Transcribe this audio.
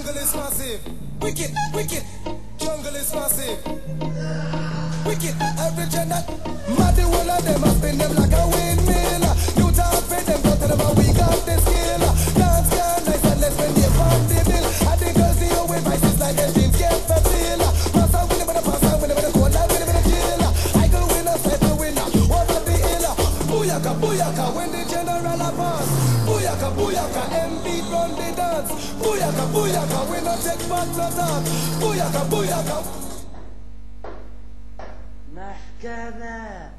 Jungle is massive. Wicked, wicked. Jungle is massive. Wicked, average and booyaka, booyaka, when the general advance. Booyaka, booyaka, MB run the dance. Booyaka, booyaka, we no take back to that. Booyaka, booyaka. Mahkeme.